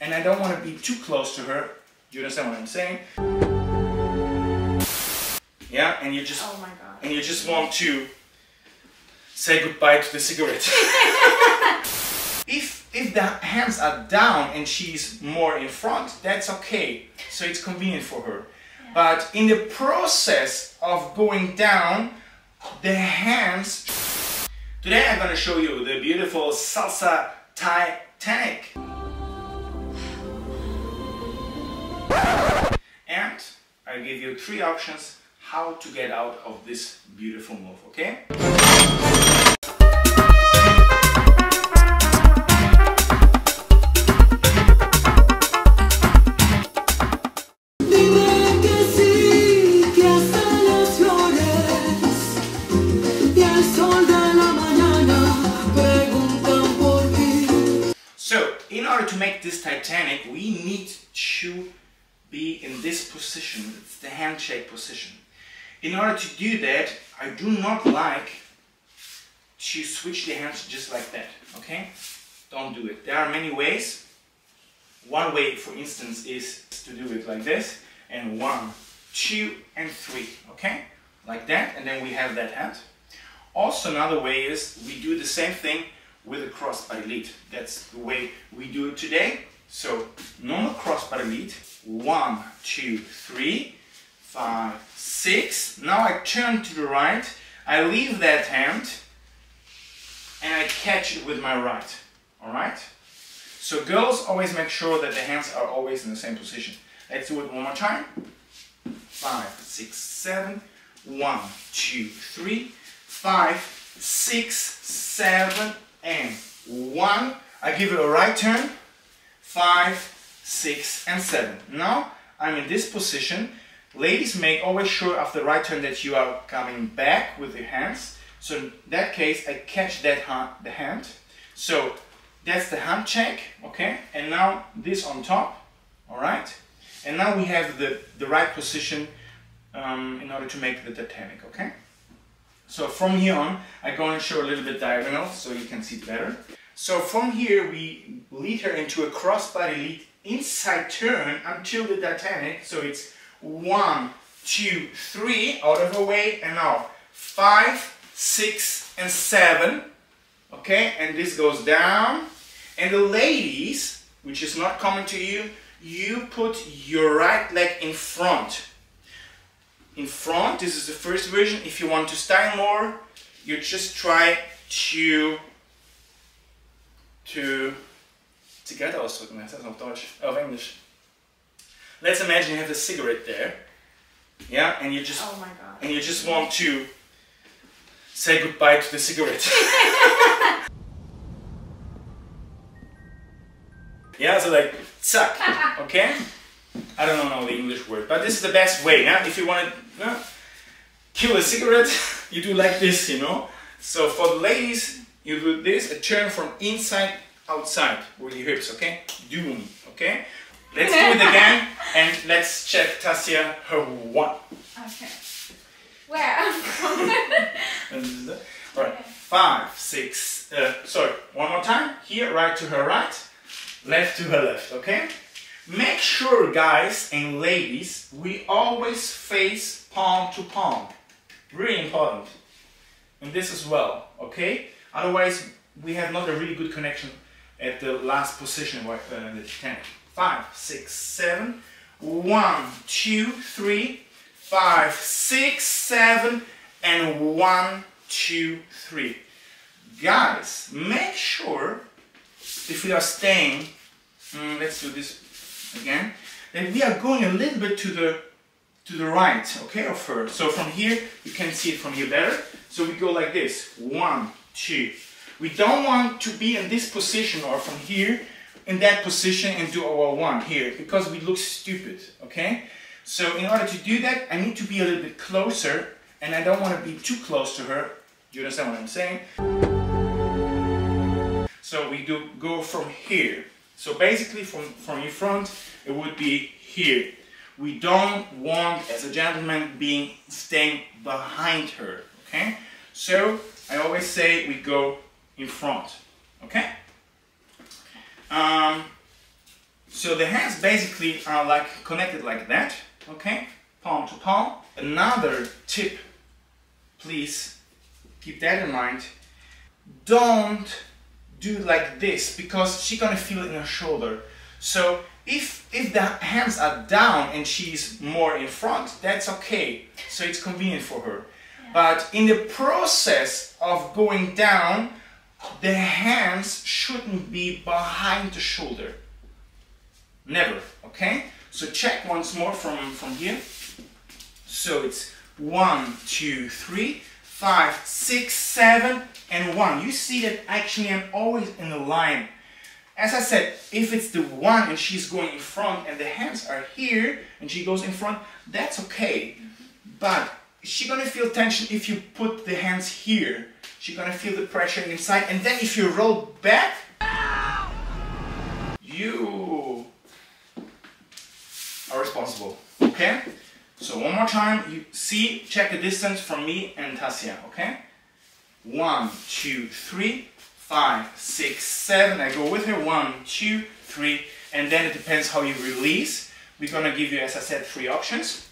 and I don't want to be too close to her. You understand what I'm saying? Yeah, and you just Oh my god. and you just want to say goodbye to the cigarette. if if the hands are down and she's more in front, that's okay. So it's convenient for her. But in the process of going down, the hands. Today I'm gonna show you the beautiful salsa Titanic. I give you three options how to get out of this beautiful move, okay? So, in order to make this Titanic, we need this position. It's the handshake position. In order to do that, I do not like to switch the hands just like that, okay? Don't do it. There are many ways. One way, for instance, is to do it like this, and one, two, and three, okay? Like that, and then we have that hand. Also, another way is we do the same thing with a crossbody lead. That's the way we do it today. So, normal crossbody lead, one, two, three, five, six. Now I turn to the right, I leave that hand, and I catch it with my right. All right? So girls always make sure that the hands are always in the same position. Let's do it one more time. Five, six, seven. One, two, three, five, six, seven, and one. I give it a right turn. Five, six, and seven. Now I'm in this position. Ladies, make always sure after the right turn that you are coming back with your hands. So in that case, I catch that hand, the hand. So that's the hand check, okay? And now this on top, all right? And now we have the, the right position um, in order to make the Titanic, okay? So from here on, I go and show a little bit diagonal so you can see it better. So from here, we lead her into a crossbody lead inside turn until the Titanic. So it's one, two, three, out of the way, and now five, six, and seven. Okay, and this goes down. And the ladies, which is not common to you, you put your right leg in front. In front, this is the first version. If you want to style more, you just try to to Zigarette ausdrücken, heißt das auf Deutsch, auf Englisch. Let's imagine you have a cigarette there, yeah, and you just Oh and you just want to say goodbye to the cigarette. yeah, so like zack, okay? I don't know the English word, but this is the best way. Yeah, if you want to uh, kill a cigarette, you do like this, you know. So for the ladies, you do this, a turn from inside outside with your hips, okay? Doom, okay? Let's do it again, and let's check Tasia her one. Okay. Where? All right, five, six, uh, sorry, one more time. Here, right to her right, left to her left, okay? Make sure, guys and ladies, we always face palm to palm. Really important. And this as well, okay? Otherwise, we have not a really good connection at the last position uh, in the Titanic. Five, six, seven. One, two, three, five, six, seven, and one, two, three. Guys, make sure if we are staying, mm, let's do this again, then we are going a little bit to the to the right, okay, of her. So from here, you can see it from here better. So we go like this, one, two. We don't want to be in this position or from here in that position and do our one here because we look stupid, okay? So in order to do that, I need to be a little bit closer and I don't want to be too close to her. You understand what I'm saying? So we do go from here. So basically from, from your front, it would be here. We don't want, as a gentleman, being staying behind her, okay? So I always say we go in front, okay? Um, So the hands basically are like connected like that, okay? Palm to palm. Another tip, please keep that in mind. Don't do like this because she's gonna feel it in her shoulder. So if if the hands are down and she's more in front, that's okay. So it's convenient for her. But in the process of going down, the hands shouldn't be behind the shoulder. Never, okay? So check once more from, from here. So it's one, two, three, five, six, seven, and one. You see that actually I'm always in a line. As I said, if it's the one and she's going in front and the hands are here and she goes in front, that's okay. Mm-hmm. But she's gonna feel tension if you put the hands here. She's gonna feel the pressure inside and then if you roll back, you are responsible, okay? So one more time, you see, check the distance from me and Tasia, okay? One, two, three, five, six, seven. I go with her, one, two, three, and then it depends how you release. We're gonna give you, as I said, three options.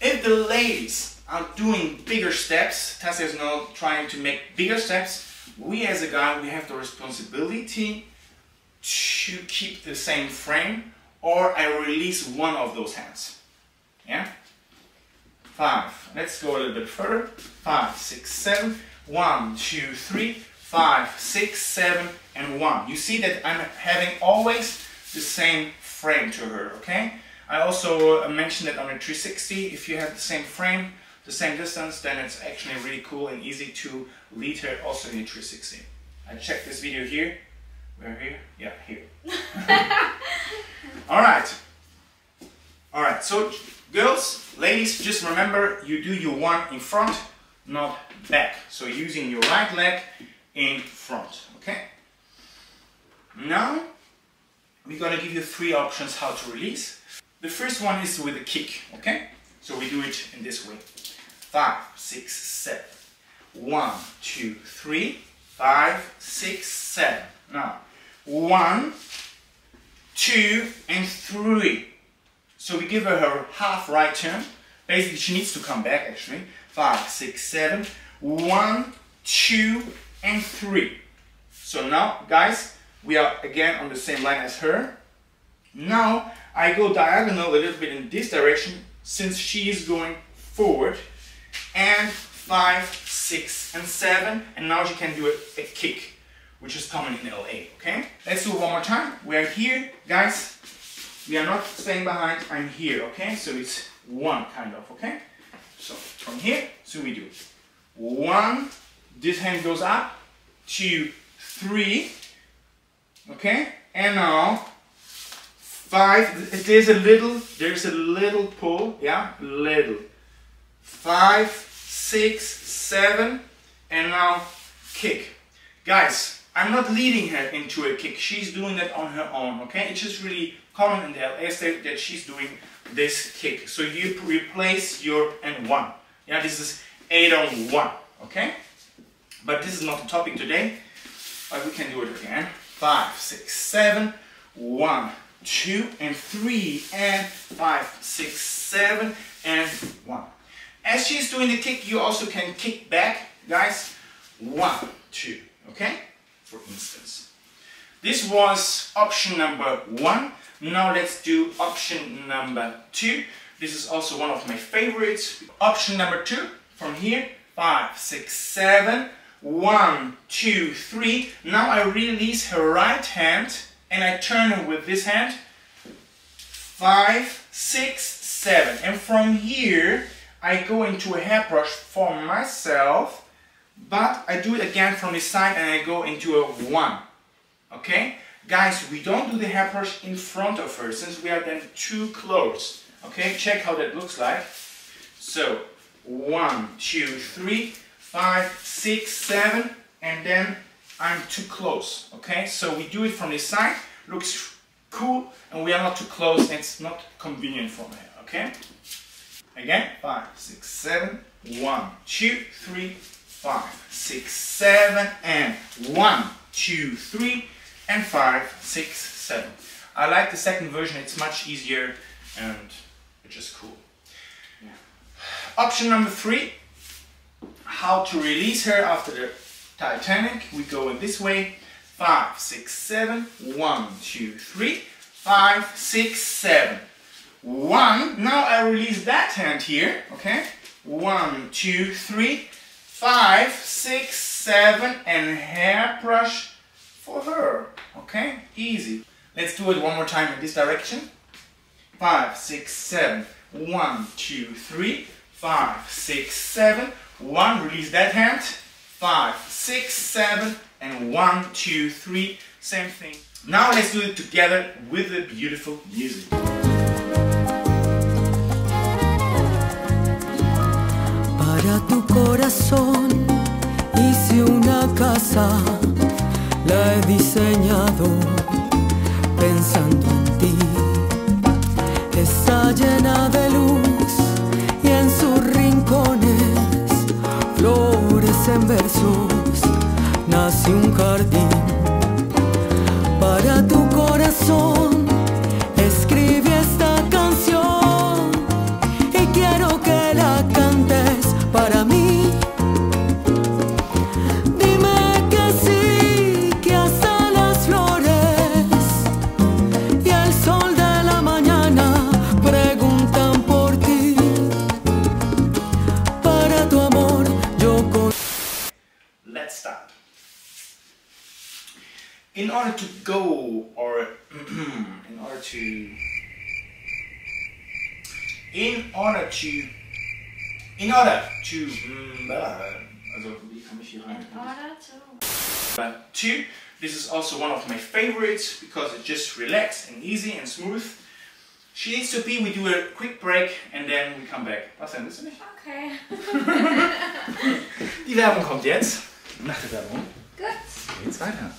If the ladies are doing bigger steps, Tasia is now trying to make bigger steps, we as a guy, we have the responsibility to keep the same frame or I release one of those hands. Yeah? Five. Let's go a little bit further. Five, six, seven. One, two, three, five, six, seven, and one. You see that I'm having always the same frame to her, okay? I also uh, mentioned that on a 360, if you have the same frame, the same distance, then it's actually really cool and easy to lead her also in a 360. I checked this video here. Where here? Yeah, here. All right. All right, so girls, ladies, just remember you do your one in front, not back. So using your right leg in front, okay? Now, we're gonna give you three options how to release. The first one is with a kick, okay? So we do it in this way. Five, six, seven. One, two, three, five, six, seven. Now, one, two, and three. So we give her her half right turn. Basically, she needs to come back actually. Five, six, seven. One, two, and three. So now, guys, we are again on the same line as her. Now, I go diagonal a little bit in this direction since she is going forward. And five, six, and seven. And now you can do a, a kick, which is common in LA, okay? Let's do it one more time. We're here, guys. We are not staying behind, I'm here, okay? So it's one kind of, okay? So from here, so we do one, this hand goes up, two, three, okay? And now five, there's a little, there's a little pull, yeah, little. Five, six, seven, and now kick. Guys, I'm not leading her into a kick. She's doing that on her own, okay? It's just really common in the LA state that she's doing this kick. So you replace your and one. Yeah, this is eight on one, okay? But this is not the topic today. But we can do it again. Five, six, seven, one, two, and three, and five, six, seven, and one. As she's doing the kick, you also can kick back, guys. One, two, okay? For instance. This was option number one. Now let's do option number two. This is also one of my favorites. Option number two, from here, five, six, seven, one, two, three. Now I release her right hand and I turn her with this hand. Five, six, seven. And from here, I go into a hairbrush for myself, but I do it again from the side and I go into a one. Okay? Guys, we don't do the hairbrush in front of her since we are then too close. Okay, check how that looks like. So, one, two, three, five, six, seven, and then I'm too close. Okay, so we do it from the side, looks cool, and we are not too close, and it's not convenient for me. Okay, again, five, six, seven, one, two, three, five, six, seven, and one, two, three, and five, six, seven. I like the second version, it's much easier and it's just cool. Option number three, how to release her after the Titanic. We go in this way, five, six, seven, one, two, three, five, six, seven. One, now I release that hand here, okay? One, two, three, five, six, seven, and hairbrush for her, okay? Easy. Let's do it one more time in this direction. Five, six, seven, one, two, three, five, six, seven, one, release that hand, five, six, seven, and one, two, three, same thing. Now let's do it together with the beautiful music. Para tu corazón hice una casa, la he diseñado pensando en ti. Está llena de luz y en sus rincones flores en versos nace un jardín. In order to go, or in order to, in order to, in order to, also wie komme ich hier rein? In order to. But two, this is also one of my favorites because it's just relaxed and easy and smooth. She needs to pee, we do a quick break and then we come back. Was denn, willst du nicht? Okay. Die Werbung kommt jetzt. Nach der Werbung Good. geht's weiter.